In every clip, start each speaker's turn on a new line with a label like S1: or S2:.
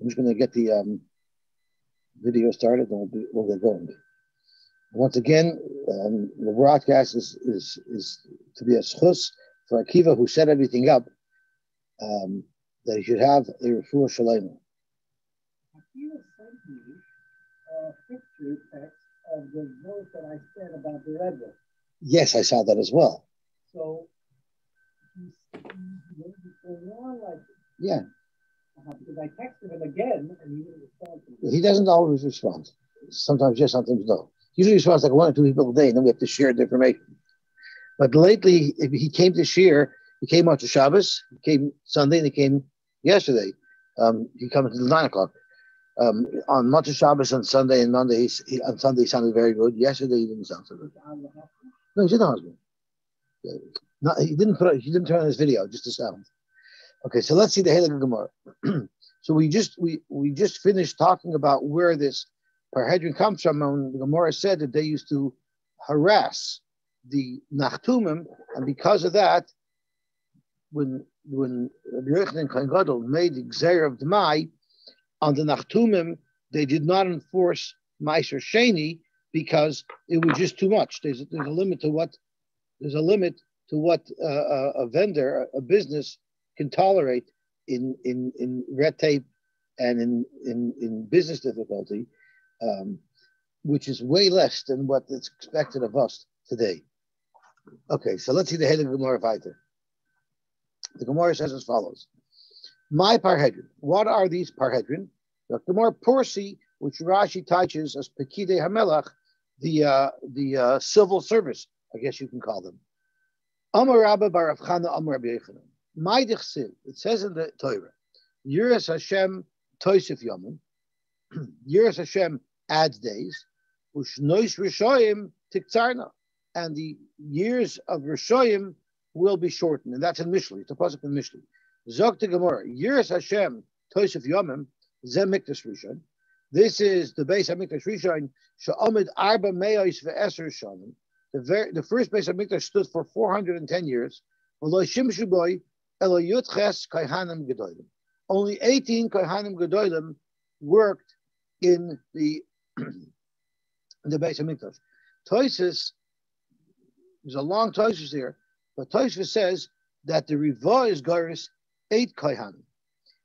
S1: I'm just going to get the um, video started and we'll, be, we'll get going. Once again, um, the broadcast is, is, is to be a schus for Akiva who set everything up um, that he should have a refuah shalema.
S2: Akiva sent me a picture text of the verse that I said about the Rebbe.
S1: Yes, I saw that as well.
S2: So he's, he's going on like
S1: Yeah,
S2: uh, because I texted him again and he didn't respond
S1: he doesn't always respond. Sometimes yes, sometimes no. Usually responds like one or two people a day, and then we have to share the information. But lately, he came to share. He came out to Shabbos. He came Sunday, and he came yesterday. Um, he comes until nine o'clock. Um, on Motzei Shabbos on Sunday and Monday, he, he, on Sunday he sounded very good. Yesterday he didn't sound so good. No, he's in the hospital. Yeah. Not, he didn't put. He didn't turn on his video, just the sound. Okay, so let's see the Halakha Gemara. so we just we we just finished talking about where this Parhedrin comes from, and the Gemara said that they used to harass the Nachtumim, and because of that, when when Yochanan Kohen Gadol made the Gzer of Demai on the Nachtumim, they did not enforce Meiser Sheni because it was just too much. There's a, there's a limit to what there's a limit to what uh, a vendor, a business can tolerate in in in red tape and in in, in business difficulty, um, which is way less than what is expected of us today. Okay, so let's see the head of Gemara. The Gemara says as follows: My parhedrin. What are these parhedrin? The Gemara Porsi, which Rashi teaches as Pekide Hamelach, the uh, the uh, civil service, I guess you can call them. Amar Rabba Bar Chana Amar Rabbi Yechanan. My dichsiv, it says in the Torah, Yiras Hashem Toisif Yomim, Yiras Hashem adds days, Ushnois Rishoyim Tiktzarna, and the years of Rishoyim will be shortened, and that's in Mishli. It's a pasuk in Mishli. Zok to Gemara, Yiras Hashem Toisif Yomim, Zem Mikdash Rishon. This is the base of Mikdash Rishon, Sha'omid Arba Me'os Ve'eser Shonim. The, the first base of Mikdash stood for 410 years. Only 18 Kohanim Gedolim worked in the the base of Mikdash. Toisus, there's a long Toisus here, but Toisus says that the Riva is Garis eight.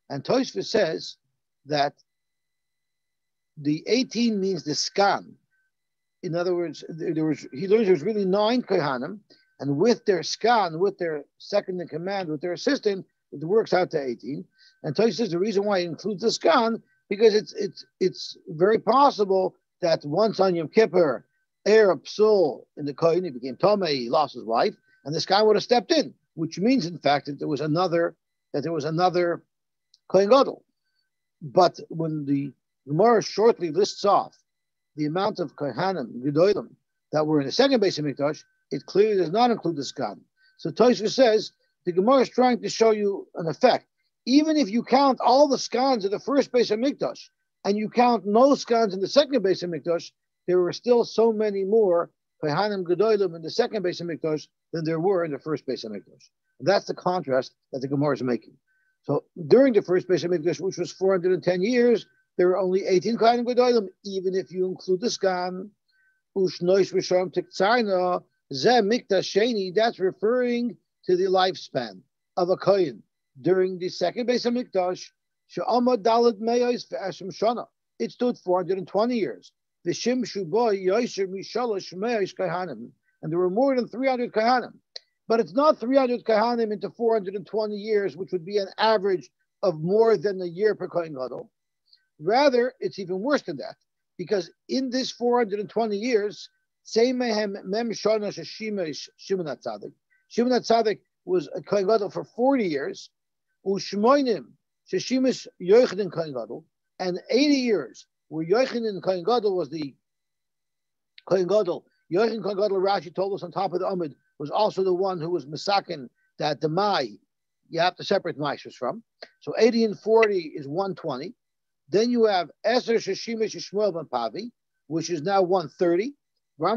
S1: And Toisus says that the 18 means the scan. In other words, there was he learns there was really nine Kohanim, and with their scan, with their second in command, with their assistant, it works out to 18. And Tosh says the reason why it includes the scan because it's it's it's very possible that once on Yom Kippur, Arab Psul in the Kohen, he became Tomei, he lost his wife, and this guy would have stepped in, which means in fact that there was another that there was another Kohen Gadol. But when the Gemara shortly lists off the amount of Kohanim, Gedolim, that were in the second base of Mikdash, it clearly does not include the Skan. So Tosha says the Gemara is trying to show you an effect. Even if you count all the Skans in the first base of Mikdash and you count no Skans in the second base of Mikdash, there were still so many more Kohanim Gedolim in the second base of Mikdash than there were in the first base of Mikdash. And that's the contrast that the Gemara is making. So during the first base of Mikdash, which was 410 years, there were only 18 Kohanim Gedolim, even if you include the Skan. Ushnois Rishon Tiktzarna, Sheni, that's referring to the lifespan of a Kohen during the second base of Mikdash. Ve'ashem Shana. It stood 420 years. The Shim Shuboy Yosher Mishalosh Meyos Kohanim. And there were more than 300 Kohanim. But it's not 300 Kohanim into 420 years, which would be an average of more than a year per Kohen Gadol. Rather, it's even worse than that, because in this 420 years, say mehem mem shana shishima Shimon Tzadik. Shimon Tzadik was a Kohen Gadol for 40 years. Ushmoinim shishimish Yochanan Kohen Gadol, and 80 years where Yochanan Kohen Gadol was the Kohen Gadol. Yochanan Kohen Gadol, Rashi told us on top of the Amid, was also the one who was Masakin that the Mai, you have to separate Maishas from. So 80 and 40 is 120. Then you have Eser Shishimish Shmuel Ben Pavi, which is now 130. Which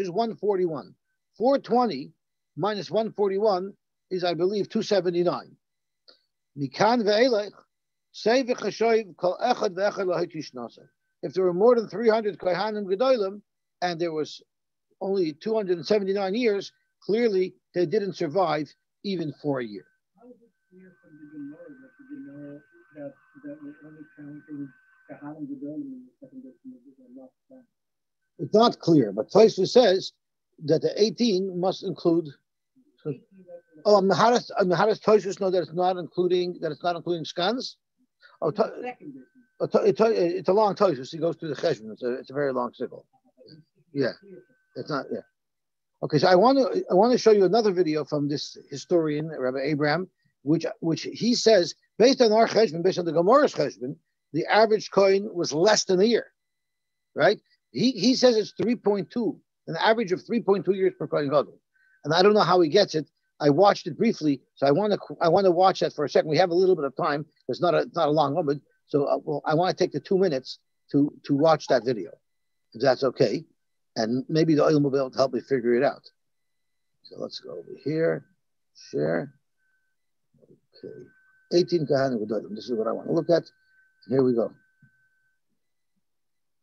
S1: is 141. 420 minus 141 is, I believe, 279. Mikan ve'elech, say v'chashoy kol echad ve'echad lahitish nasa. If there were more than 300 Kohanim Gedolim and there was only 279 years, clearly they didn't survive even for a year.
S2: How is it clear from the Gemara that the Gemara that, that we're only counting
S1: It's not clear, but Tosfos says that the 18 must include. Oh, how does um, does know that it's not including that it's not including scans? Oh, to, oh, it's a- it's a long Tosfos. He goes through the cheshbon. It's a it's a very long sickle. Yeah. It's not, yeah. Okay, so I want to I want to show you another video from this historian, Rabbi Abraham, which which he says based on our cheshbon, based on the Gemara's cheshbon, the average coin was less than a year, right? He he says it's three point two, an average of three point two years per coin gadol, and I don't know how he gets it. I watched it briefly, so I want to I want to watch that for a second. We have a little bit of time. It's not a not a long moment, so uh, well, I want to take the two minutes to to watch that video, if that's okay and maybe the oil will be able to help me figure it out. So let's go over here, share. Okay, 18 Kahanim Gedolim. This is what I want to look at. Here we go.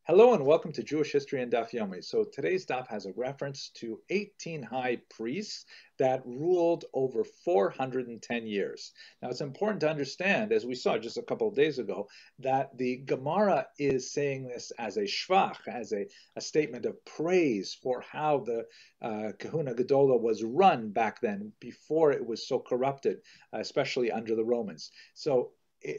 S3: Hello and welcome to Jewish History and Daf Yomi. So today's daf has a reference to 18 high priests that ruled over 410 years. Now it's important to understand, as we saw just a couple of days ago, that the Gemara is saying this as a shvach, as a, a statement of praise for how the uh, Kahuna Gedola was run back then, before it was so corrupted, especially under the Romans. So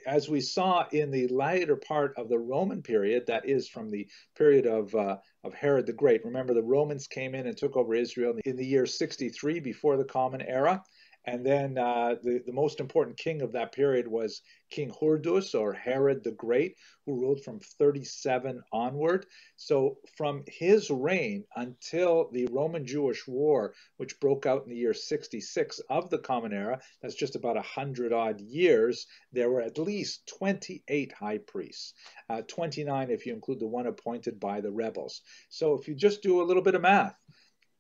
S3: as we saw in the later part of the Roman period, that is from the period of uh, of Herod the Great. Remember, the Romans came in and took over Israel in the year 63 before the Common Era. And then uh, the, the most important king of that period was King Hordus or Herod the Great, who ruled from 37 onward. So from his reign until the Roman Jewish War, which broke out in the year 66 of the Common Era, that's just about 100 odd years, there were at least 28 high priests, uh, 29 if you include the one appointed by the rebels. So if you just do a little bit of math,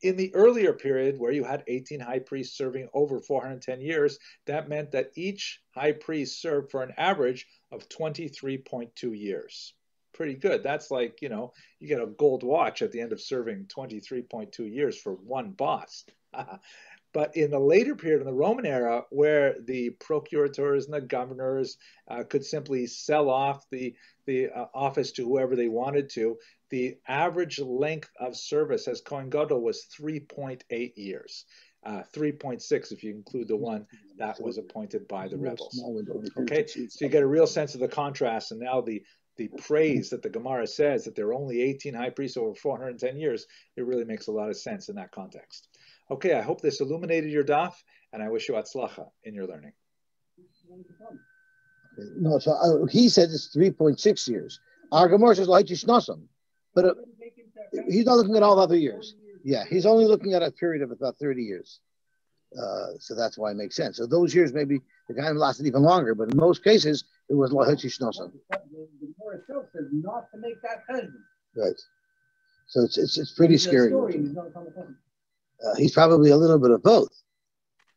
S3: in the earlier period where you had 18 high priests serving over 410 years, that meant that each high priest served for an average of 23.2 years. Pretty good. That's like, you know, you get a gold watch at the end of serving 23.2 years for one boss. But in the later period, in the Roman era, where the procurators and the governors uh, could simply sell off the, the uh, office to whoever they wanted to, the average length of service as Kohen was 3.8 years. Uh, 3.6 if you include the one that was appointed by the rebels. Okay, so you get a real sense of the contrast, and now the the praise that the Gemara says that there are only 18 high priests over 410 years, it really makes a lot of sense in that context. Okay, I hope this illuminated your daf, and I wish you atzlacha in your learning.
S1: No, so uh, he said it's 3.6 years. Our Gemara says like Yishnasam, but uh, he's not looking at all the other years. Yeah, he's only looking at a period of about 30 years. Uh, so that's why it makes sense. So those years maybe the guy lasted even longer, but in most cases it was Lahach Yishnasam.
S2: The the Gemara itself says not to make that husband.
S1: Right. So it's it's, it's pretty
S2: The
S1: scary. Uh, he's probably a little bit of both.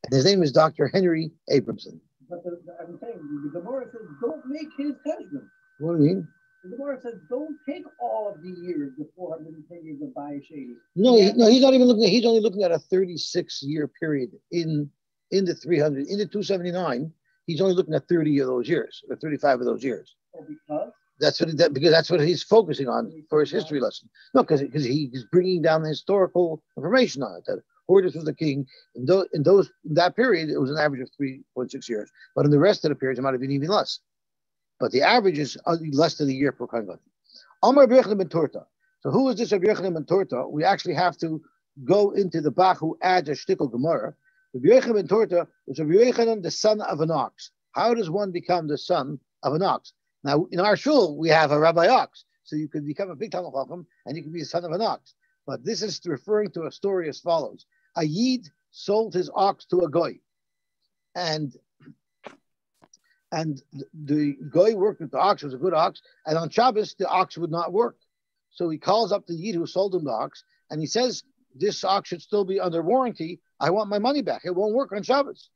S1: And his name is Dr. Henry Abramson.
S2: But the, the, I'm saying the Gemara says don't make his husband.
S1: What do you mean?
S2: The Gemara says don't take all of the years, the 410 years of Bayeshadi.
S1: No, he, no, he's not even looking. He's only looking at a 36 year period in in the 300 in the 279. He's only looking at 30 of those years, or 35 of those years.
S2: Or because
S1: That's what that, because that's what he's focusing on for his history lesson. No, because he's bringing down the historical information on it. That Hortus was the king in those in those in that period. It was an average of 3.6 years, but in the rest of the periods, it might have been even less. But the average is uh, less than a year per Kohen. Amar ben Torta. So who is this Rabbi Yochanan ben Torta? We actually have to go into the Bach who adds a shtickle Gemara. Rabbi Yochanan ben Torta was Rabbi Yochanan, the son of an ox. How does one become the son of an ox? Now, in our shul, we have a Rabbi Ox. So you could become a big Talmud Chacham and you could be the son of an ox. But this is referring to a story as follows. A Yid sold his ox to a Goy. And and the Goy worked with the ox, it was a good ox. And on Shabbos, the ox would not work. So he calls up the Yid who sold him the ox and he says, This ox should still be under warranty. I want my money back. It won't work on Shabbos.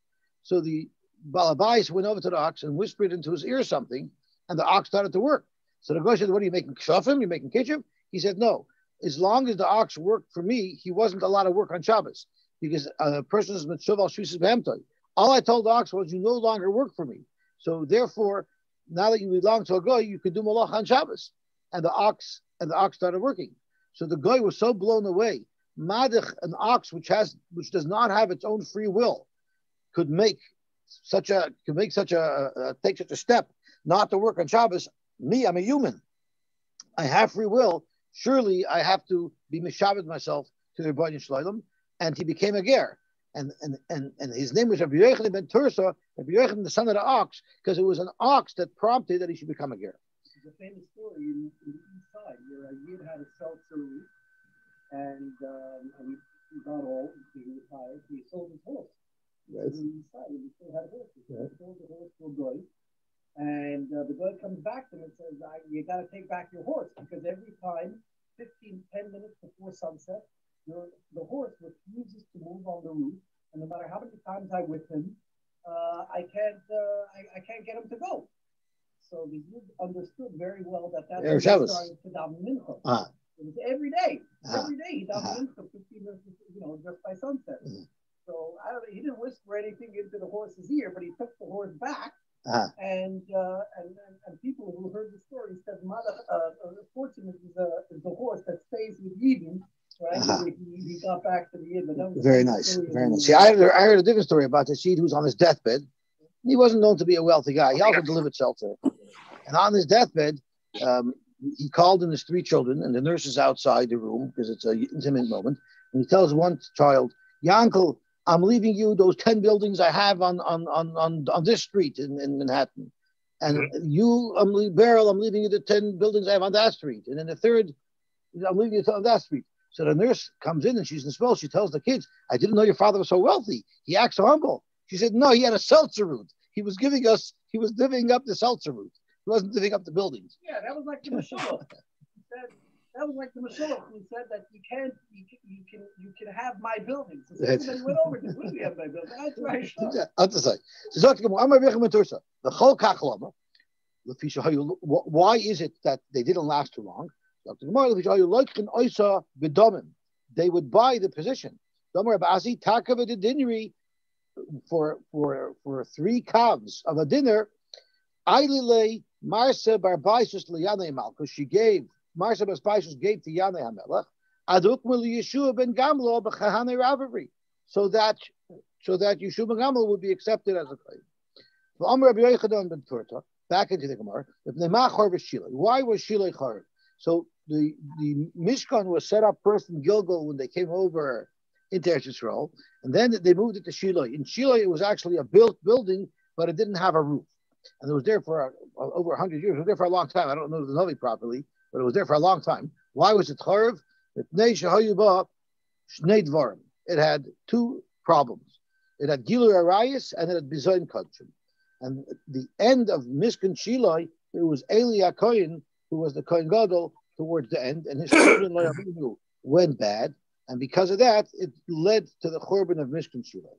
S1: So the Balabais went over to the ox and whispered into his ear something, and the ox started to work. So the guy said, What are you making kshafim? You're making kitchen? He said, No. As long as the ox worked for me, he wasn't allowed to work on Shabbos because a person is mitzvah shusas All I told the ox was, You no longer work for me. So therefore, now that you belong to a guy, you could do malach on Shabbos. And the ox and the ox started working. So the guy was so blown away. Madich, an ox which has which does not have its own free will, could make such a could make such a take such a step not to work on Shabbos. Me, I'm a human. I have free will. Surely I have to be mishabed myself to the Rebbeinu Shloim. And he became a ger. And, and, and, and his name was Rabbi Yochanan ben Tursa, Rabbi Yochanan, the son of the ox, because it was an ox that prompted that he should become a ger.
S2: There's a famous story in, in the east side where a yid had a seltzer roof and um, he got old, he retired, he sold his horse. Right. He decided he still had a horse. He sold the horse to a. And uh, the guy comes back to him and says, You got to take back your horse because every time, 15, 10 minutes before sunset, your, the horse refuses to move on the roof. And no matter how many times I whip him, uh, I can't uh, I, I, can't get him to go. So the youth understood very well that that's yeah, starting to daven mincha. Uh-huh. It was every day. Uh-huh. Every day he uh-huh. mincha 15 minutes, you know, just by sunset. Mm-hmm. So I don't, he didn't whisper anything into the horse's ear, but he took the horse back. Uh-huh. And, uh, and, and and people who heard the story said, "Mother, uh, fortunate is, is the horse that stays with Eden." Right? Uh-huh. He, he, got back to the inn,
S1: very nice, very nice. See, I heard, I heard a different story about the Shid who's on his deathbed. He wasn't known to be a wealthy guy. He also delivered shelter, and on his deathbed, um, he called in his three children, and the nurse is outside the room because it's an intimate moment. And he tells one child, "Yankel, I'm leaving you those 10 buildings I have on, on, on, on, on this street in, in Manhattan. And mm-hmm. you, I'm leaving Beryl, I'm leaving you the 10 buildings I have on that street. And then the third, I'm leaving you on that street. So the nurse comes in and she's in the spell. She tells the kids, I didn't know your father was so wealthy. He acts so humble. She said, No, he had a seltzer route. He was giving us, he was divvying up the seltzer route. He wasn't divvying up the buildings.
S2: Yeah, that was like the Mashallah. That was like the Mashallah who said that you can't, you can, you can, you can have my buildings. So they went over to, we have my building. That's right. That's
S1: right. So the whole kachlama. Why is it that they didn't last too long? Dr. Kamara, you like an oysah the domin, they would buy the position. For for for three calves of a dinner, Marsa Barbaisus because she gave Marsha Baspashus gave to Yanei Hamelech, Adukmal Yeshua ben Gamlo b'chahane Ravavri, so that so that Yeshua ben Gamlo would be accepted as a kohen. Rabbi Yochanan ben Turta, back into the Gemara, why was Shiloi Charav? So the, the Mishkan was set up first in Gilgal when they came over into Eretz Yisrael, and then they moved it to Shiloh. In Shiloh, it was actually a built building, but it didn't have a roof. And it was there for uh, over 100 years. It was there for a long time. I don't know the Navi properly, but it was there for a long time. Why was it Charev? It Shahoyba Sneidvarm. It had two problems. It had Gilur Arayas and it had Bizoin Kodshim. And the end of Mishkan Shiloi, it was Eli Kohen, who was the Kohen Gadol towards the end, and his children went bad. And because of that, it led to the Churban of Mishkan Shiloi.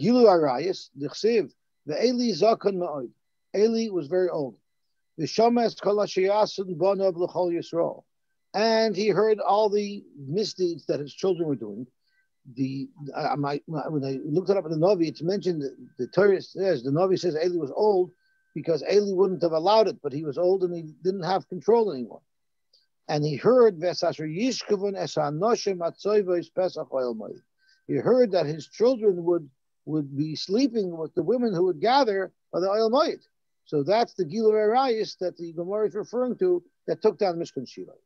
S1: Gilu Arayas, the Chsiv, the Eli Zakon Ma'od. Eli was very old. And he heard all the misdeeds that his children were doing. The I, my, when I looked it up in the Navi, it's mentioned that the Torah says the Navi says Eli was old because Eli wouldn't have allowed it, but he was old and he didn't have control anymore. And he heard He heard that his children would would be sleeping with the women who would gather by the oil moed. So that's the Gilur Arayis that the Gemara is referring to that took down Mishkan Shiloh.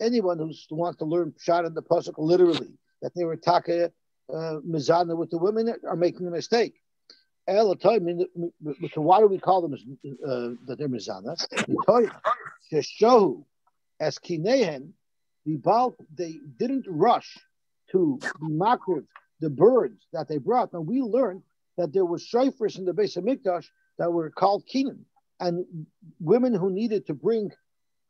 S1: Anyone who wants to learn Pshat in the Pasuk literally, that they were taka uh, mizana with the women, are making a mistake. So why do we call them uh, that they're mizana? Show as kinehen, the they didn't rush to makriv the birds that they brought. Now we learned that there were shofars in the base of Mikdash that were called kinan, and women who needed to bring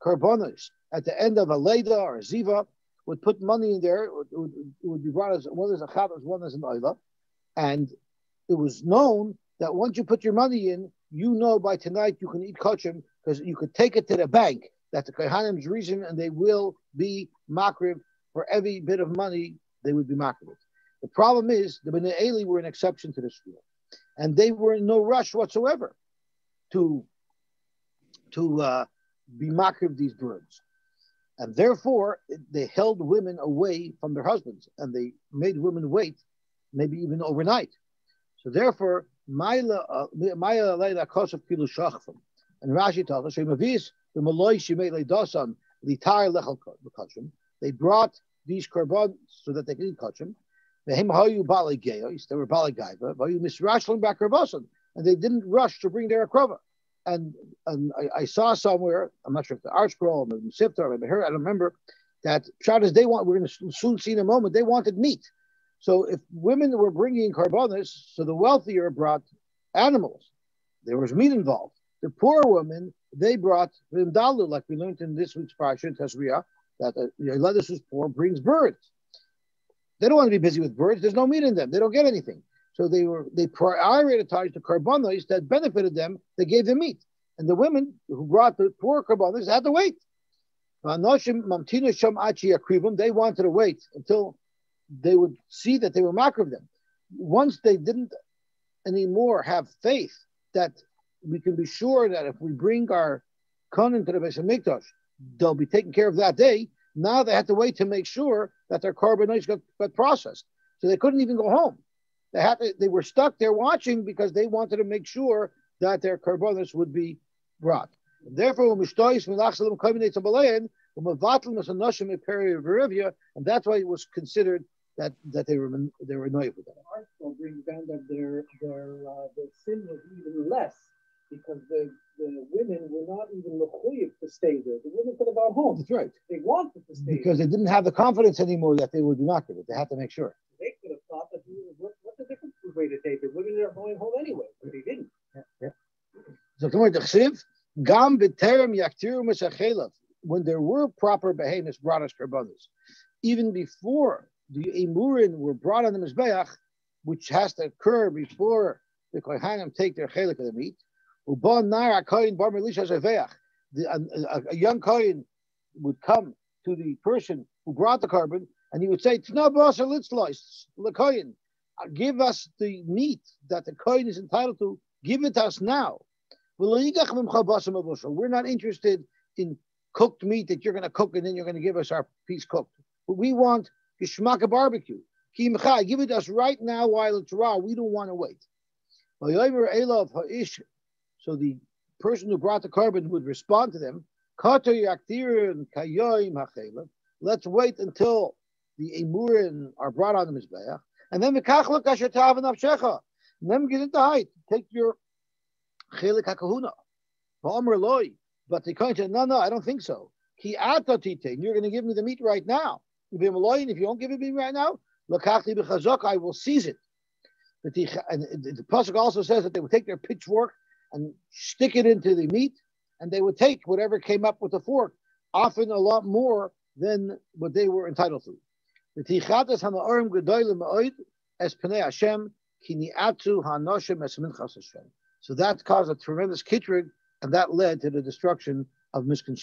S1: karbonos at the end of a leda or a ziva would put money in there. It would, it would be brought as one as a chatas, one as an oila, and it was known that once you put your money in, you know by tonight you can eat kachim because you could take it to the bank. That the kohanim's reason, and they will be makriv for every bit of money they would be makriv. The problem is the Bnei Eli were an exception to this rule, and they were in no rush whatsoever to to uh, be makriv these birds and therefore they held women away from their husbands. And they made women wait maybe even overnight. So therefore Maila uh, Leila Kosov Kilu Shachfim. And Rashi tells us Shemavis the Malay Shemele Dasan Litar Lechal they brought these korban so that they could eat kachim they were baligaiva, vayu misrashlim back and they didn't rush to bring their akrova and and I, I, saw somewhere, I'm not sure if the ArtScroll, maybe Sifter, maybe here, I don't remember, that Shabbos, they want, we're going to soon see in a moment, they wanted meat. So if women were bringing carbonas, so the wealthier brought animals. There was meat involved. The poor women, they brought vimdalu, like we learned in this week's parsha, Tazria, that uh, Letus who's poor brings birds. They don't want to be busy with birds. There's no meat in them. They don't get anything. So they were they prioritized the carbonos that benefited them. They gave them meat, and the women who brought the poor carbonos had to wait. They wanted to wait until they would see that they were makriv them. Once they didn't anymore have faith that we can be sure that if we bring our kohen to the Beis Hamikdash, they'll be taken care of that day. Now they had to wait to make sure that their carbonates got, got processed. So they couldn't even go home. They had to, they were stuck there watching because they wanted to make sure that their carbonas would be brought. Therefore, and that's why it was considered that that they were they were annoyed with that.
S2: Also brings down that their their uh, their sin was even less because the, the women were not even mechuyev to stay there. The women could have gone home.
S1: That's right.
S2: They wanted to stay
S1: because there. they didn't have the confidence anymore that they would be not They had to make sure.
S2: They could have thought that what's the difference way to take it. Women are going home anyway, but they didn't. So Yeah, yeah. So
S1: Gam b'terem yaktiru When there were proper behemoths brought as karbanis, even before the emurin were brought on the mizbeach, which has to occur before the kohanim take their chelik of the meat. A, a young kohen would come to the person who brought the carbon, and he would say, "Tna basa litzlois lekoyin." Uh, give us the meat that the coin is entitled to, give it to us now. We're not interested in cooked meat that you're going to cook and then you're going to give us our piece cooked. But we want gishmaka barbecue. Give it us right now while it's raw. We don't want to wait. So the person who brought the carbon would respond to them. Let's wait until the emurin are brought on the mizbeach. And then Ashatav and then get into height. Take your Chelik HaKahuna. But the coin said, no, no, I don't think so. You're going to give me the meat right now. If you don't give it to me right now, I will seize it. But the, and the Pasuk also says that they would take their pitchfork and stick it into the meat, and they would take whatever came up with the fork, often a lot more than what they were entitled to. The tichatas gedolim ma'oid es pnei Hashem kiniatu es minchas Hashem. So that caused a tremendous kitrig, and that led to the destruction of Mishkan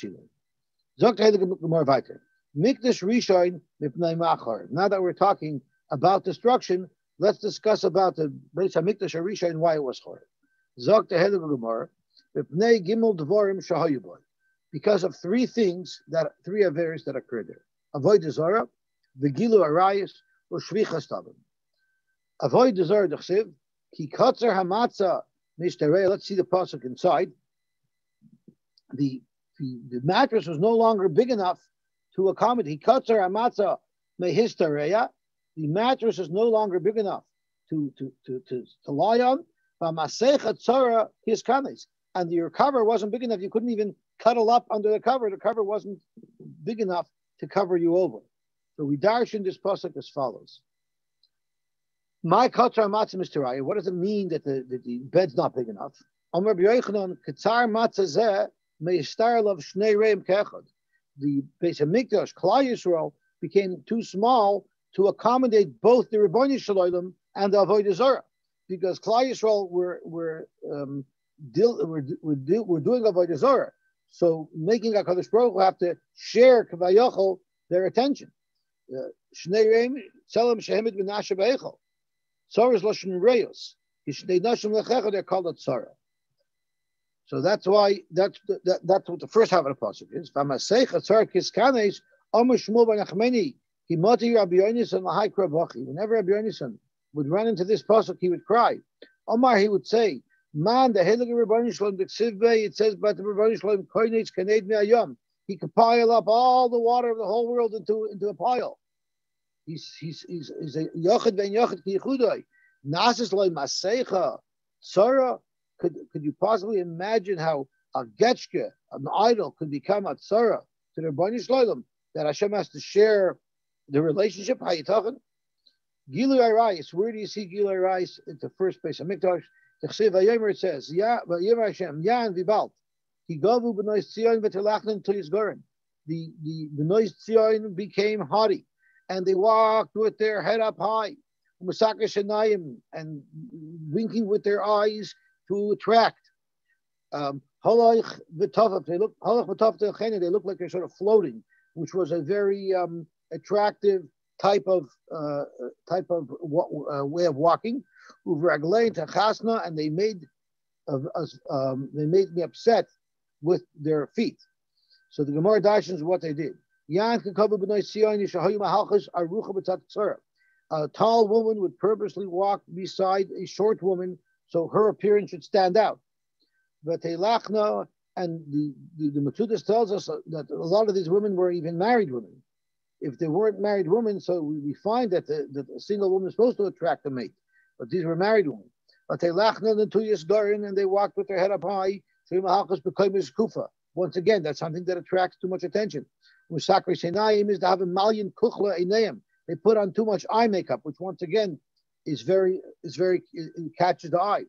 S1: machar. Now that we're talking about destruction, let's discuss about the Beis Hamikdash and why it was hard. Zok Tehelig Gemara mipnei gimel dvorim shahayuboy. Because of three things that three affairs that occurred there. Avoid the Zorah, the Gilu Arayis or Shvichas Tabim. Avoid the Zor Dechsiv, Ki Kotzer Hamatza Mishterei. Let's see the pasuk inside. The, the, the mattress was no longer big enough to accommodate. Kotzer Hamatza Mehistareya. The mattress is no longer big enough to, to, to, to, to lie on. And your cover wasn't big enough. You couldn't even cuddle up under the cover. The cover wasn't big enough to cover you over. So we darshan this pasuk as follows. My katra matzah Mr. What does it mean that the, the bed's not big enough? Omer b'yoichanon katzar matzah zeh meistar love shnei reim kechad. The Beis Hamikdash, Klal Yisrael, became too small to accommodate both the Rebbeinu Shalom and the Avodah Zarah, because Klal Yisrael were were um, deal, were, were, do, were doing Avodah Zarah, so making Hakadosh Baruch Hu have to share Kavayachol their attention. Uh, Shnei Reim Tzelem Shehemid Benashe Beichel. Tzara is Lashon Reus. Hishnei Nashim Lechecha. They're called a Tzara. So that's why that's that, that's what the first half of the pasuk is. V'amaseich Tzara Kiskanes Amar Shmuel Ben Achmeni Himati Rabbi Yonasan Lahai Krabachi. Whenever Rabbi Yonasan would run into this pasuk, he would cry. Omar, he would say, Man, the Helig Rabbi Shalom, the Ksivbe, it says, but the Rabbi Shalom, Koinetz Kaned Me'ayom. He could pile up all the water of the whole world into, into a pile. He's, he's, he's, he's a Yochid Ben Yochid Ki Yechudai. Nasis Loi Masecha. Tzara, could, could you possibly imagine how a Getchke, an idol, could become a Tzara to the Rabbi Shalom, that Hashem has to share the relationship? How you talking? Gilui Arayis, where do you see Gilui Arayis at the first place of Mikdash? The Chsiv Vayomer says, "Ya Vayomer Hashem, Yan Vibalt, Higavu b'nois Tzion v'telachnin to Yisgorin." The the b'nois Tzion became haughty, and they walked with their head up high, and winking with their eyes to attract. Um, they look they look like they're sort of floating, which was a very um, attractive type of uh, type of uh, way of walking. and they made um, they made me upset with their feet. So the Gemara Dashan what they did. A tall woman would purposely walk beside a short woman so her appearance should stand out. But and the, the, the Matsudas tells us that a lot of these women were even married women if they weren't married women, so we find that the, that a single woman is supposed to attract a mate, but these were married women. But they lachna the two years and they walked with their head up high. kufa. Once again, that's something that attracts too much attention. Musakri shenayim is to have a million kuchla ineim. They put on too much eye makeup, which once again is very is very it, catches the eye.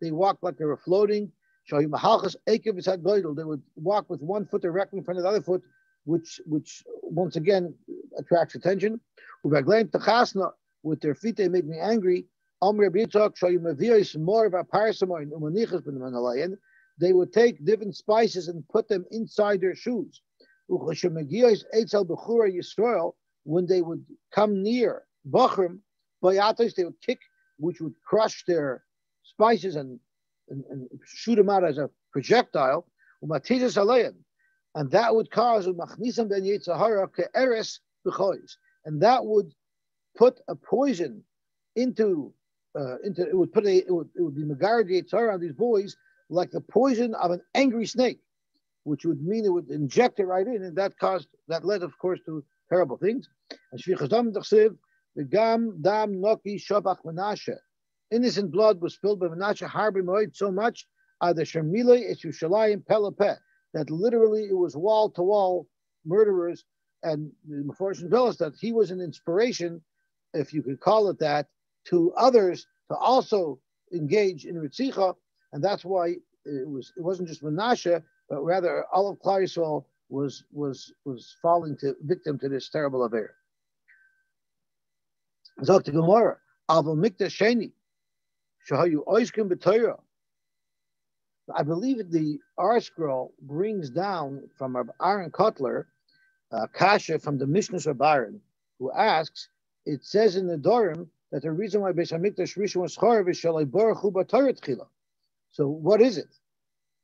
S1: They walked like they were floating. They would walk with one foot directly in front of the other foot, which which once again attracts attention. With their feet, they make me angry. They would take different spices and put them inside their shoes. When they would come near Bachrim, they would kick, which would crush their spices and, and, and shoot them out as a projectile and that would cause machnisam ben yitzahara ke'eres b'chois, and that would put a poison into uh, into it would put a it would, it would be megard yitzahara on these boys like the poison of an angry snake, which would mean it would inject it right in, and that caused that led, of course, to terrible things. And the gam dam noki shabach. Innocent blood was spilled by Menashe Harbi Moed so much, the Shermile is Yushalayim Pelapeh that literally it was wall to wall murderers. And the Mephoshim tell us that he was an inspiration, if you could call it that, to others to also engage in Ritzicha. And that's why it was it wasn't just Menashe, but rather all of Klal was was was falling to victim to this terrible affair. Dr. Gemara, Aval Mikdash Sheni, Shahayu Oiskim B'Torah, I believe the ArtScroll brings down from Aaron Kotler, uh, Kasha from the Mishnah of Aaron, who asks, it says in the Dorim that the reason why Beis Hamikdash Rishon was Chorav is Shalai Baruch Hu So what is it?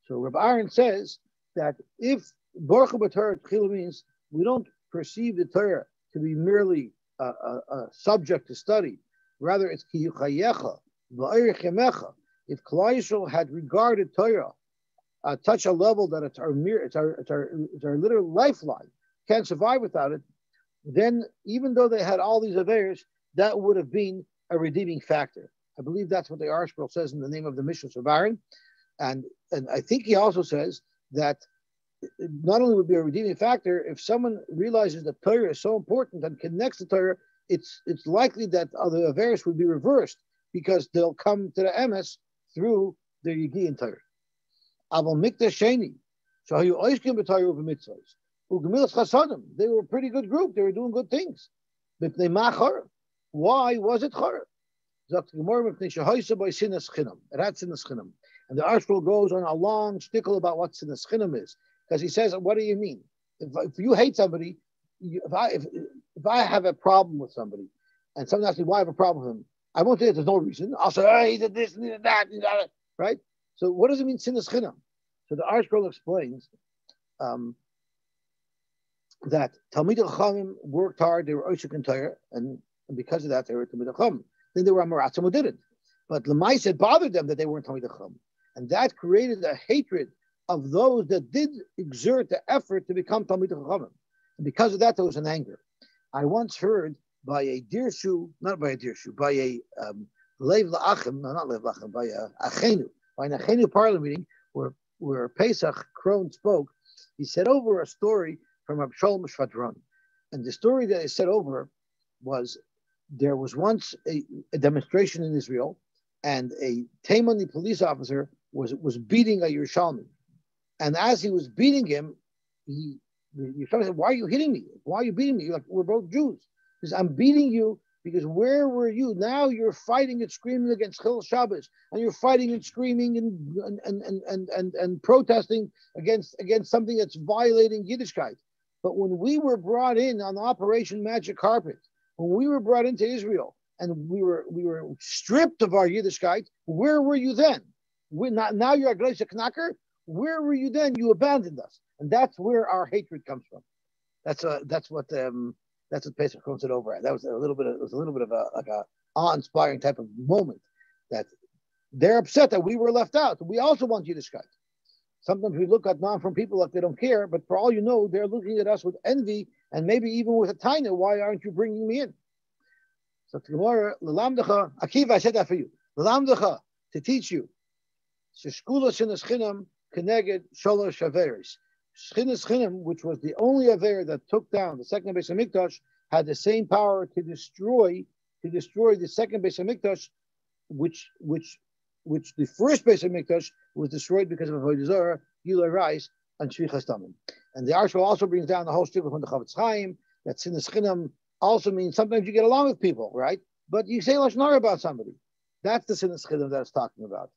S1: So Rabbi Aaron says that if Baruch Hu Tchila means we don't perceive the Torah to be merely a, a, a subject to study, rather it's Ki Yuchayecha, if Klal had regarded Torah uh, at such a level that it's our mere, it's our, it's our, it's our literal lifeline, can't survive without it, then even though they had all these affairs, that would have been a redeeming factor. I believe that's what the ArtScroll says in the name of the Mishnah Aaron. And, and I think he also says that not only would be a redeeming factor, if someone realizes that Torah is so important and connects to Torah, it's, it's likely that other affairs would be reversed because they'll come to the MS through the Yigi Torah. Aval Mikdash Sheni, always can b'Torah over mitzvahs. They were a pretty good group. They were doing good things. But they mach, why was it chara? It had sinas chinam. And the article goes on a long stickle about what sinas chinam is. Because he says, what do you mean? If, if you hate somebody, you, if I if, if I have a problem with somebody, and someone asks me why I have a problem with him, I won't say there's no reason. I'll say, oh, he did this and he did that, right? So what does it mean sinas chinam? So the article explains um, that Talmid Chachamim worked hard. They were Oshik and and because of that, they were Talmid Chachamim. Then there were Amaratzim who didn't. But Lemais had bothered them that they weren't Talmid Chachamim, and that created a hatred of those that did exert the effort to become Talmid Chachamim. And because of that, there was an anger. I once heard by a deer shoe, not by a deer shoe, by a um, Lev La'achim, no, not Lev La'achim, by a Achenu, by an Achenu parlor meeting where, where Pesach Krohn spoke, he said over a story from Abshalom Shvadron. And the story that he said over was there was once a, a demonstration in Israel, and a Taimani police officer was, was beating a Yerushalmi. And as he was beating him, he Yerushalmi said, Why are you hitting me? Why are you beating me? You're like, We're both Jews. I'm beating you because where were you? Now you're fighting and screaming against Chil Shabbos, and you're fighting and screaming and and, and, and, and, and protesting against against something that's violating Yiddishkeit. But when we were brought in on Operation Magic Carpet, when we were brought into Israel and we were we were stripped of our Yiddishkeit, where were you then? We're not, now you're a Gleisha Knacker. Where were you then? You abandoned us, and that's where our hatred comes from. That's a, that's what um, that's what Pesach said over at. That was a little bit. Of, it was a little bit of a like a awe-inspiring type of moment. That they're upset that we were left out. We also want Yiddishkeit. Sometimes we look at non from people like they don't care, but for all you know, they're looking at us with envy and maybe even with a taina. Why aren't you bringing me in? So Gemara, Lalamdecha, Akiva, I said that for you. Lalamdecha, to teach you. Sheshkula Shinas Chinam, Keneged Sholosh Averis. Shchinas Chinim, which was the only Aver that took down the second base of Mikdash, had the same power to destroy to destroy the second base of Mikdash, which which which the first base of Mikdash was destroyed because of Avodah Zarah, Gilui Rice, and Shvichas Damim. And the Arshal also brings down the whole stick from the Chofetz Chaim that Sinas also means sometimes you get along with people, right? But you say lashnar about somebody. That's the Sinas Chinim that it's talking about.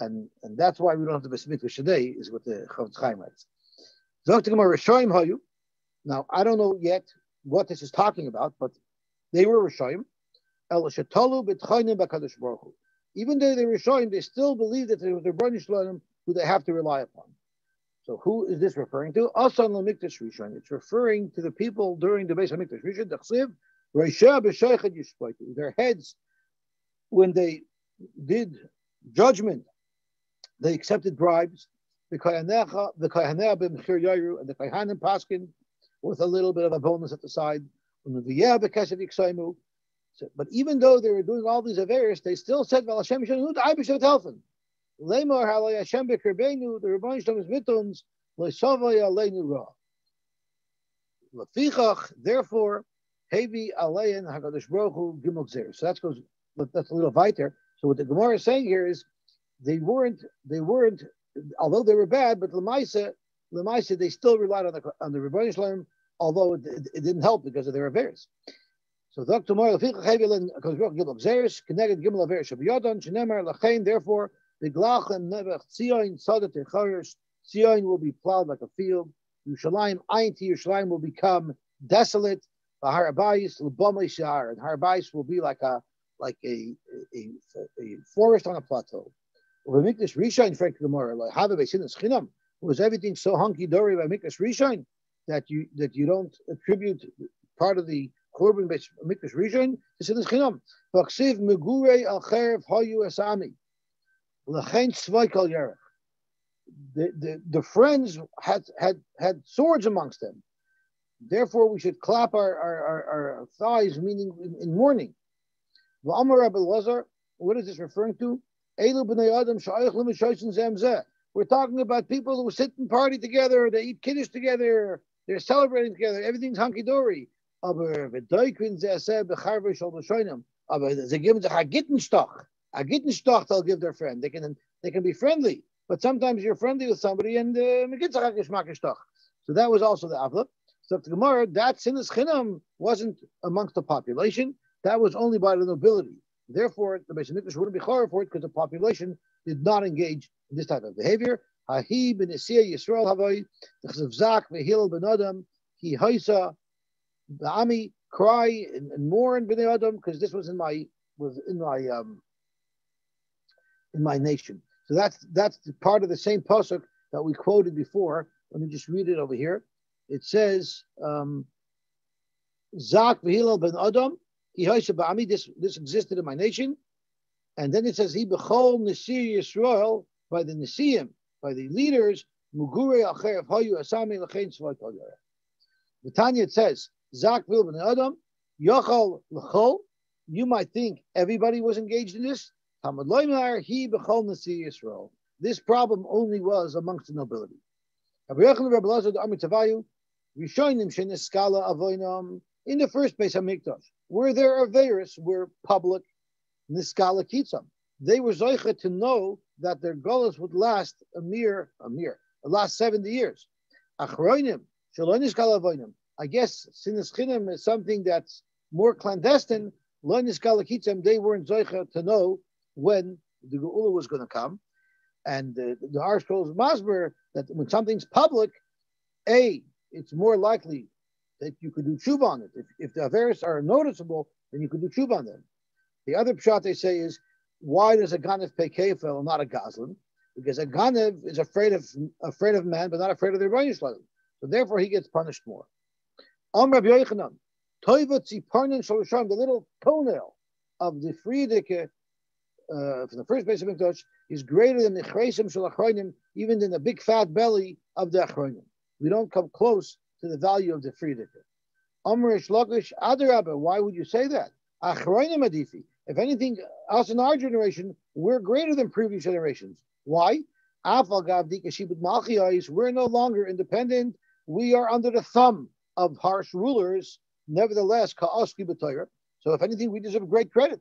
S1: And, and that's why we don't have the Bes Mikdash today, is what the Chofetz Chaim writes. Now, I don't know yet what this is talking about, but they were Rishoyim. Even though they were Rishoyim, they still believe that there was a Rebbeinu Shalom who they have to rely upon. So who is this referring to? It's referring to the people during the base of Mikdash Rishon. Their heads, when they did judgment, they accepted bribes the Kohanecha, the Kohanea b'mechir yayu, and the Kohanim paskin with a little bit of a bonus at the side. But even though they were doing all these affairs, they still said, "Val Hashem shenut I b'shet helfen." Lemor halay Hashem b'kirbeinu, the Rebbeinu Shalom is mitons, le'savay aleinu ra. Lefichach, therefore, hevi alein hakadosh baruch hu gimel So that goes. That's a little weiter. So what the Gemara is saying here is, they weren't they weren't although they were bad, but Lamaisa, Lamaisa, they still relied on the on the Rebbeinu Shalom, although it, it, didn't help because of their affairs. So Dr. Mar Lefik Chavilin Kozrok Gilok Zeres connected Gimel Aver Shabiyodan Shenemar Lachain. Therefore, the Glachem Nevech Tzion Sadat Echarish Tzion will be plowed like a field. Yerushalayim Ayin to will become desolate. The Harabayis Lebamay Shahar and Harabayis will be like a like a, a, a forest on a plateau. Mikdash Rishon, Frank Gemara, like have Beisinas Chinam, was everything so hunky dory by Mikdash Rishon that you that you don't attribute part of the Korban Mikdash Rishon to Sinas Chinam. Vaksiv Megure Al Cherev Hayu Asami. Lechen Tzvaikal Yerech. The, the, the friends had, had, had swords amongst them. Therefore, we should clap our, our, our, our thighs, meaning in, in mourning. What is this referring to? We're talking about people who sit and party together, they eat kiddush together, they're celebrating together, everything's hunky dory. They give a Gittenstoch. A Gittenstoch they'll give their friend. They can they can be friendly, but sometimes you're friendly with somebody and uh, so So that was also the Avla. So the Gemara, that sinas chinam wasn't amongst the population. That was only by the nobility. Therefore, the Beis Hamikdash wouldn't be chara for it because the population did not engage in this type of behavior. Hahi ben Yisrael havai zak vehil ben Adam he haisa the ami cry and, and mourn ben Adam because this was in my was in my um in my nation. So that's that's part of the same pasuk that we quoted before. Let me just read it over here. It says, um, Zak v'hilal ben Adam, ba'ami, this, this existed in my nation. And then it says, he bechol Nasir Yisrael, by the Nasiim, by the leaders, Mugure acher hayu asami l'chein tzvot The Tanya says, Zak v'hilal ben Adam, yochal l'chol, you might think everybody was engaged in this. Loymar, he bechol Nasir Yisrael. This problem only was amongst the nobility. In the first place, Hamikdash, there are Averis, were public Niskala Kitzam. They were Zoicha to know that their golas would last a mere, a mere, last 70 years. Achroinim, I guess Sinas Chinim is something that's more clandestine. They weren't Zoicha to know when the Geula was going to come. And the, the ArtScroll's Masber that when something's public, A, it's more likely that you could do tshuva on it. If, if the affairs are noticeable, then you could do tshuva on them. The other pshat they say is, why does a ganev pay kefil and not a gazlan? Because a ganev is afraid of afraid of man, but not afraid of the Rebbeinu So therefore, he gets punished more. Am Rabbi Yochanan, the little toenail of the Friedeke uh, from the first base of Mikdash is greater than the chresim shel achronim, even than the big fat belly of the achronim. We don't come close to the value of the Friedrich. Amrish Lakish Adarabba, why would you say that? If anything, us in our generation, we're greater than previous generations. Why? We're no longer independent. We are under the thumb of harsh rulers. Nevertheless, so if anything, we deserve great credit.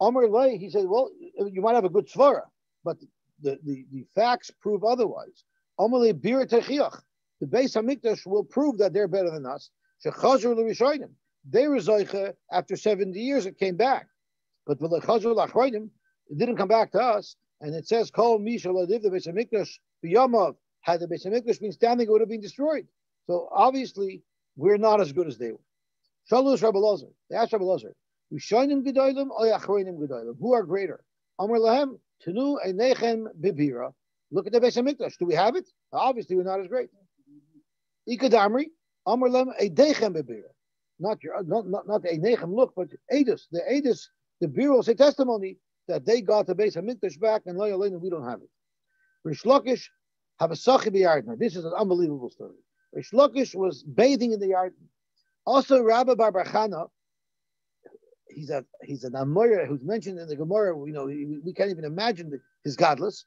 S1: Amr Lay, he said, well, you might have a good svara, but the, the, the facts prove otherwise. Lay. The Beis Hamikdash will prove that they're better than us. They were zoiche after 70 years. It came back, but for the chazur l'achroinim, it didn't come back to us. And it says, "Kol misha the Beis Hamikdash b'yamav." Had the Beis Hamikdash been standing, it would have been destroyed. So obviously, we're not as good as they were. Shalus Rabbi. They asked Rabbi Lozer, Rishonim gedolim? Who are greater? Amr lahem tenu einechem bibira. Look at the Beis Hamikdash. Do we have it? Obviously, we're not as great. Ikadamri Amr lahem eidechem bibira. Not your not not not the einechem look, but Edis. The Edis, the bureau say testimony that they got the Beis Hamikdash back, and Lo we don't have it. Rish Lakish have a sachi b'yardna. This is an unbelievable story. Rish Lakish was bathing in the yard. Also, Rabbi Barbachana he's a he's an Amora who's mentioned in the Gemara. You know, we, we can't even imagine his godless.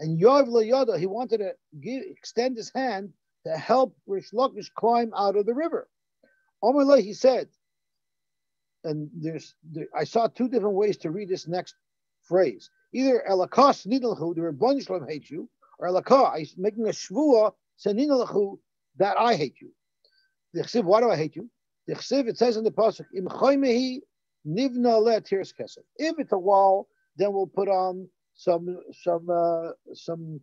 S1: And Yov Yoda, he wanted to give, extend his hand to help Rish Lakish climb out of the river. Omerle, he said, and there's there, I saw two different ways to read this next phrase. Either Elakas Nidalhu, the Rabban Shalom hates you, or Elakah, he's making a shvua, Saninalhu, that I hate you. The chsiv, why do I hate you? The chsiv, it says in the pasuk, Im Nivna le tirs kesef. If it's a wall, then we'll put on some some uh, some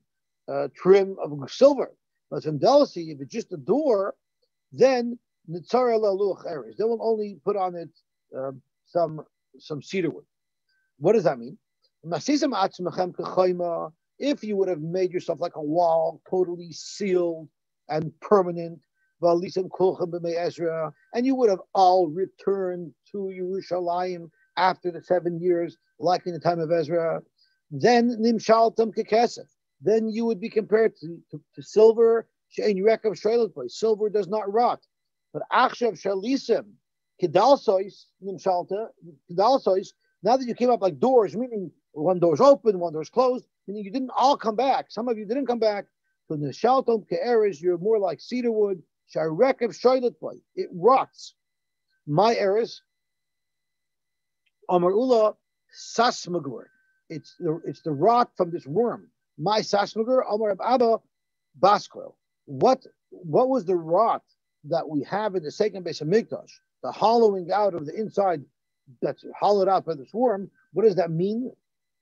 S1: uh, trim of silver. But from Delsi, if it's just a door, then. They will only put on it uh, some some cedar wood. What does that mean? If you would have made yourself like a wall, totally sealed and permanent, and you would have all returned to Yerushalayim after the seven years, like in the time of Ezra. Then nimshaltam kekesef. Then you would be compared to, to, to silver. Silver does not rot. But achshav shalisim kedalsois nimshalta kedalsois. Now that you came up like doors, meaning one door's open, one door's closed, meaning you didn't all come back. Some of you didn't come back. So the shaltom ke'eres, you're more like cedar wood. Shoylet boy. It rots. My eris. Amarula sasmagur. It's the it's the rot from this worm. My sasmagur Amar Abba Basquil. What what was the rot that we have in the second base of Mikdash, the hollowing out of the inside that's hollowed out by the swarm? What does that mean?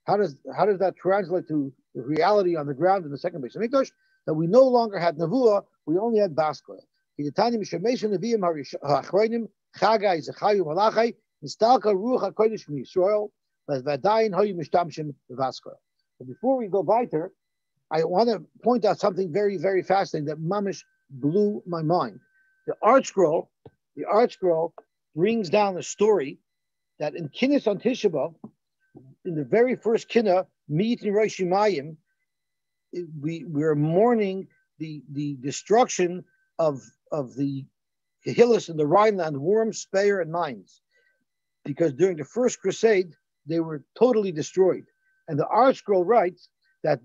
S1: How does how does that translate to the reality on the ground in the second base of Mikdash? That we no longer had Navua, we only had Malachai, Nistalka, Ruach HaKodesh Yisrael, Vadayin, Hoyu, Mishtamshim, Vaskar. But before we go weiter, I want to point out something very, very fascinating that Mamish blew my mind. The ArtScroll, the ArtScroll brings down a story that in Kinnis on Tisha in the very first Kinna, Meet in Rosh we, we're mourning the, the destruction of, of the Kehillis in the Rhineland, Worms, Speyer, and Mainz, because during the First Crusade, they were totally destroyed. And the ArtScroll writes that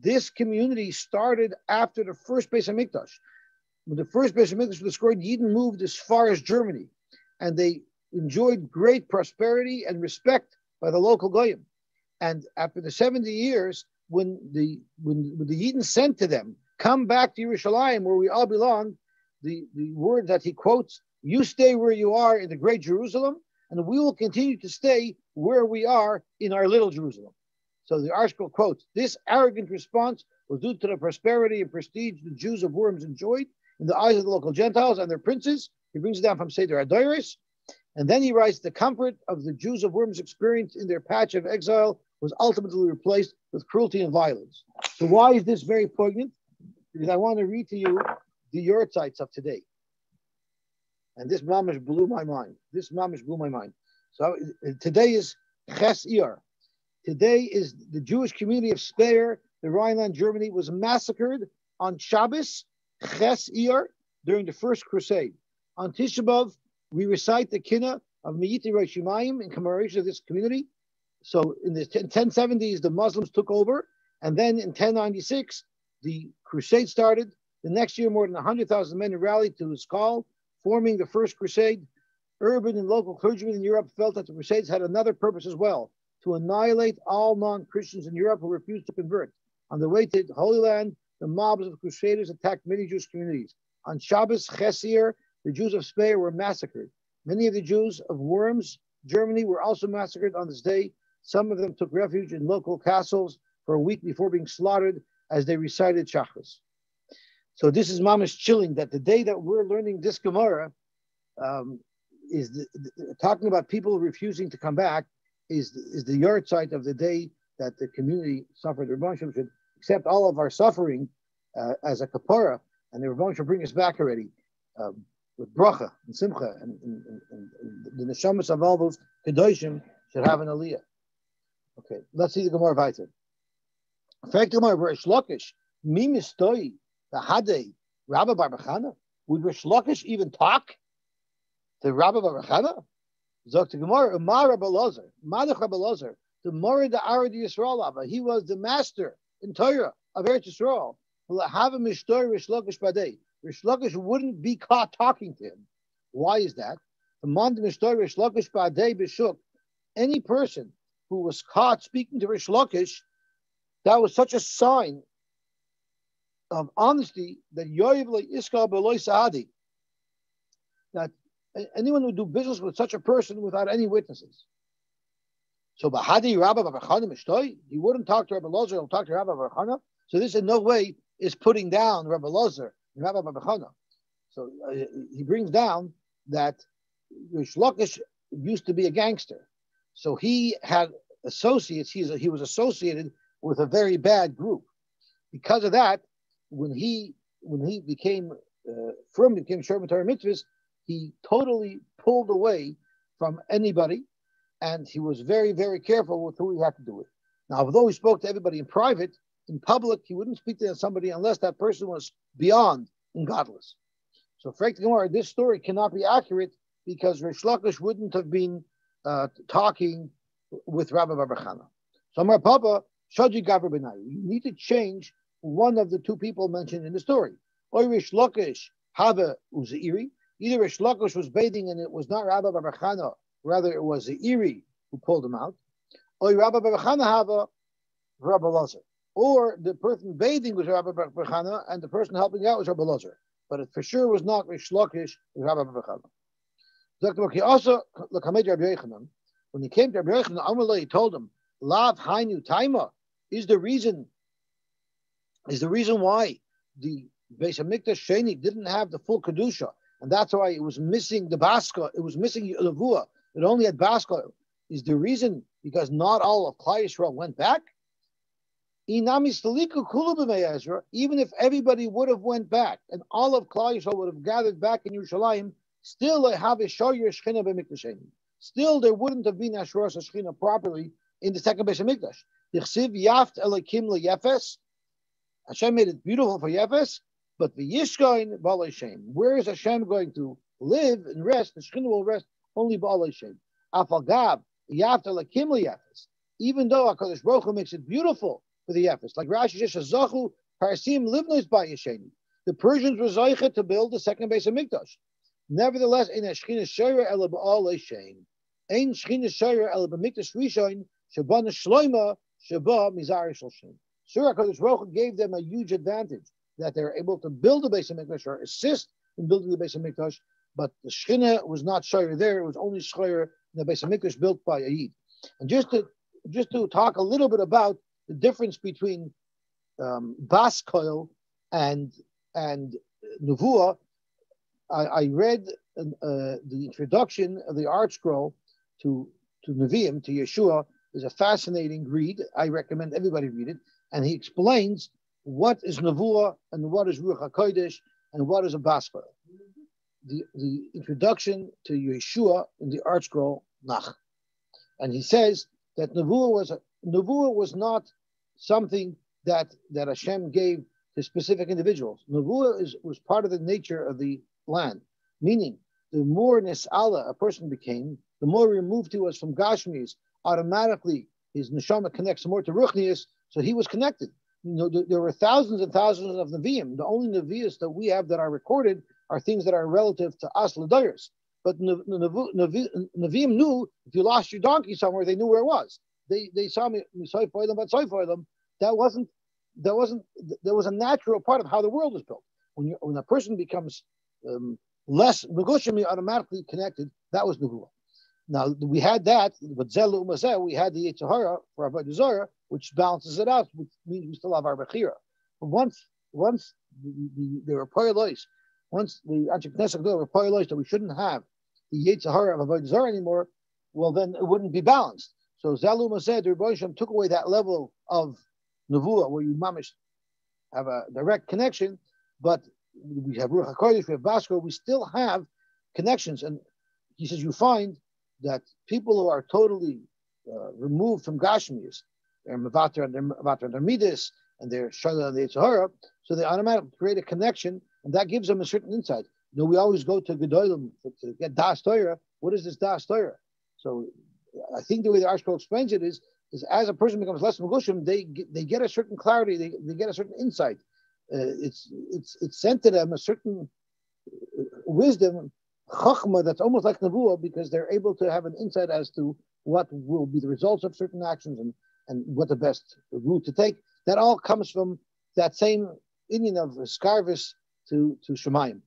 S1: this community started after the first Beis Hamikdash. When the first Beis Hamikdash was destroyed, Yidden moved as far as Germany, and they enjoyed great prosperity and respect by the local goyim. And after the 70 years, when the when, when the Yidden sent to them, come back to Yerushalayim where we all belong, the, the word that he quotes, you stay where you are in the great Jerusalem, and we will continue to stay where we are in our little Jerusalem. So the article quotes, this arrogant response was due to the prosperity and prestige the Jews of Worms enjoyed in the eyes of the local Gentiles and their princes. He brings it down from Seder Adoiris. And then he writes, the comfort of the Jews of Worms experienced in their patch of exile was ultimately replaced with cruelty and violence. So why is this very poignant? Because I want to read to you the yurtzites of today. And this mamish blew my mind. This mamish blew my mind. So uh, today is Ches Iyar. Today is the Jewish community of Speyer, the Rhineland, Germany, was massacred on Shabbos, Ches Iyar, during the First Crusade. On Tisha B'Av, we recite the Kina of Miyiti Reshimayim in commemoration of this community. So in the 1070s, the Muslims took over. And then in 1096, the crusade started. The next year, more than 100,000 men rallied to his call, forming the First Crusade. Urban and local clergymen in Europe felt that the Crusades had another purpose as well to annihilate all non Christians in Europe who refused to convert. On the way to the Holy Land, the mobs of Crusaders attacked many Jewish communities. On Shabbos Ches Iyar, the Jews of Speyer were massacred. Many of the Jews of Worms, Germany, were also massacred on this day. Some of them took refuge in local castles for a week before being slaughtered as they recited Shachas. So this is mamish chilling that the day that we're learning this Gemara um, is the, the, talking about people refusing to come back is is the yurtzeit of the day that the community suffered. The Rebbe should accept all of our suffering uh, as a kapara, and the Rebbe should bring us back already um, with bracha and simcha, and, and, and, and the neshamas of all those kedoshim should have an aliyah. Okay, let's see the Gemara weiter. Fact Gemara, Rish Lakish, mimistoi the Hade, Rabbi Barbachana? Would Rish Lakish even talk to Rabbi Barbachana? Zok to Gemara, Umar Rabbi Lozer, Madach Rabbi the Mori the Arad Yisrael He was the master in Torah of Eretz Yisrael. Have a mishtor Rish Lakish Badei. Rish Lakish wouldn't be caught talking to him. Why is that? The Mond Mishtor Rish Lakish Badei Bishuk. Any person who was caught speaking to Rish Lakish, that was such a sign of honesty that Yoiv Iska Beloy Saadi, that anyone would do business with such a person without any witnesses. So Bahadi Rabbi Mishtoi, he wouldn't talk to Rabbi Lozer, he'll talk to Rabbi Barbachana. So this in no way is putting down Rabbi Lozer and Rabbi Barbachana. So uh, he brings down that Rish used to be a gangster. So he had associates, he's a, he was associated with a very bad group. Because of that, when he when he became uh, from became Sherman Torah mitzvahs, he totally pulled away from anybody, and he was very very careful with who he had to do it. Now, although he spoke to everybody in private, in public he wouldn't speak to somebody unless that person was beyond and godless. So, Frank Gemara, this story cannot be accurate because Rish Lakish wouldn't have been uh, talking with Rabbi Barbachana. So, my Papa, Shaji Gabra you need to change one of the two people mentioned in the story. Oirish Lakish Hava Uzairi. Either Rish Lakish was bathing and it was not Rabbi Barbachana, rather it was the Iri who pulled him out. Or Rabbi Barbachana Hava Rabbi Lazar. Or the person bathing was Rabbi Barbachana and the person helping out was Rabbi Lazar. but it for sure was not Rish Lakish, Rabbi Yochanan, when he came to Rabbi Yochanan, Amalei told him, Lav Hainu Taima is the reason, is the reason why the Beis Hamikdash Sheni didn't have the full Kedusha, and that's why it was missing the Baska, it was missing the Lavua, it only had Baska, is the reason because not all of Klal Yisrael went back? Even if everybody would have went back and all of Klal Yisrael would have gathered back in Yerushalayim, still have a Shoyer Shechina. Still, there wouldn't have been Ashura Shechina properly in the second Beis Hamikdash. Hashem made it beautiful for Yefes, but the Yishkoin Baalei Shem. Where is Hashem going to live and rest? The Shechina will rest only Baalei Shem. Afal Yaft Elikim LeYefes. Even though Hakadosh Baruch Hu makes it beautiful for the Yefes. Like Rashi says, Zachu Parsim Livnos by Yesheni. The Persians were Zaycha to build the second base of Mikdash. Nevertheless, in a Shayra Ela Ba'al Shein. Ein Shechina Shayra Ela B'Mikdash Rishon Shabana Shloima Shabba Mizari Shalshin. Surah Kodesh Baruch Hu gave them a huge advantage that they were able to build the base of Hamikdash or assist in building the base of Hamikdash, but the Shechina was not Shayra there. It was only Shayra in the of Hamikdash built by Ayid. And just to just to talk a little bit about the difference between um, bas koil and and nevuah. I, I read uh, the introduction of the ArtScroll to to Nevi'im to Yeshua is a fascinating read. I recommend everybody read it, and he explains what is nevuah and what is ruach hakodesh and what is a bas. The the introduction to Yeshua in the ArtScroll Nach, and he says that nevuah was a, nevuah was not something that that Hashem gave to specific individuals. Nevuah is was part of the nature of the land, meaning the more nis'ala a person became, the more removed he was from Gashmis, automatically his neshama connects more to Ruchnius, so he was connected. You know, there were thousands and thousands of Nevi'im. The only Nevi'as that we have that are recorded are things that are relative to us, Ladayers. But Nevi'im knew if you lost your donkey somewhere, they knew where it was they they saw me them, but for them. That wasn't that wasn't there was a natural part of how the world was built. When you when a person becomes um, less negotiably automatically connected, that was Nebuah. Now we had that, but Zelu we had the Yitzhahara for Avodah Zarah, which balances it out, which means we still have our Bechira. But once once the, the, they were once the Anshik were poyalois that we shouldn't have the Yitzhahara of Avodah Zarah anymore, well then it wouldn't be balanced. So Zaluma said the Rebbe took away that level of Nevuah where you mamish have a direct connection, but we have Ruach HaKodesh, we have Basko, we still have connections. And he says you find that people who are totally uh, removed from Gashmias, they're Mavatar and they're Mavatar and their Midas and they're Shaila and the Yitzhahara, so they automatically create a connection and that gives them a certain insight. You know, we always go to Gedolim to get Das Torah. What is this Das Torah? So I think the way the ArtScroll explains it is, is as a person becomes less Megushim, they they get a certain clarity, they, they get a certain insight. Uh, it's it's it's sent to them a certain wisdom, chachma that's almost like nevuah because they're able to have an insight as to what will be the results of certain actions and and what the best route to take. That all comes from that same Indian of Scarvis to to Shemayim.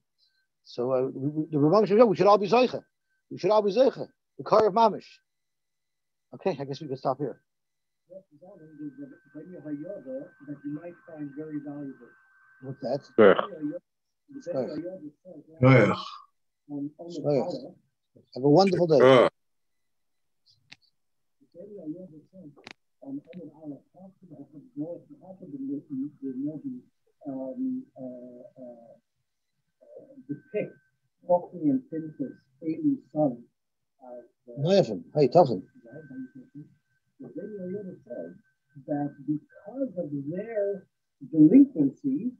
S1: So uh, we, the Ramam we should all be zeicha. We should all be zeicha. The car of mamish. Okay, I guess we can stop here.
S2: that you might find very valuable.
S1: What's that?
S2: Yeah.
S1: Have a wonderful day.
S4: Uh.
S2: Um, uh, uh, depict Hockney and Princess Amy's son as uh,
S1: Hey, Toughen
S2: right? The Radio Yoda that because of their delinquency,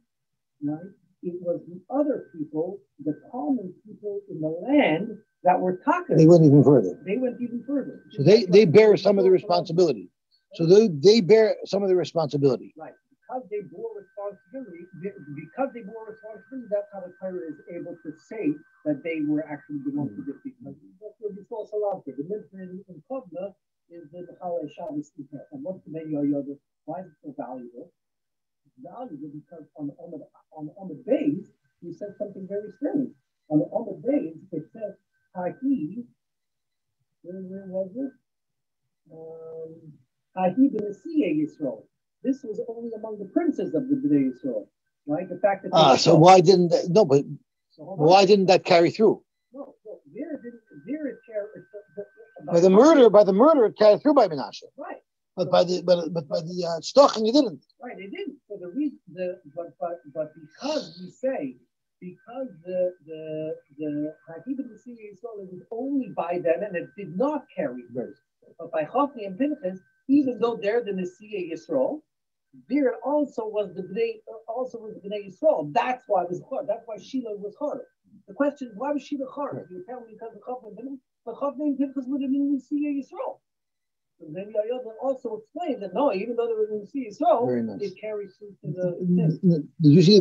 S2: right, it was the other people, the common people in the land that were talking.
S1: They went even further.
S2: They went even further.
S1: So they, they bear some of the responsibility. So they, they bear some of the responsibility.
S2: Right. Because they bore responsibility, because they bore responsibility, that's how the Torah is able to say that they were actually belong to this because that's what it's also out there. The minister in Kovna is the Bechal Shabbos. And what's the Yoda? Why is it so valuable? It's valuable because on, the, on, on the base, you said something very strange. On the other days, it says, Hahi, where, where was it? Um, Hahi B'Nesiya Yisrael. This was only among the princes of the Bnei Yisrael, right? The fact that
S1: ah, so why didn't that, no, but so why didn't that carry through?
S2: No, no there didn't there it carried.
S1: By the murder, by the murder, it carried through by Menashe.
S2: Right.
S1: But by the but but by the uh, stalking, you didn't.
S2: Right, it didn't. The but but but because we say because the the the Yisrael was only by them and it did not carry through. But by Chofni and Pinchas, even though they're the Nesiya Yisrael, there also was the Bnei also was the Bnei Yisrael. That's why it was hard. That's why Sheila was hard. The question is why was Sheila hard? You tell me because of Chofni and Pinchas, but Chofni and Pinchas would have been Nesiya Yisrael. Maybe Ayodin also explained that no, even though there was in sea, so nice. it carries through to the. Did
S1: you see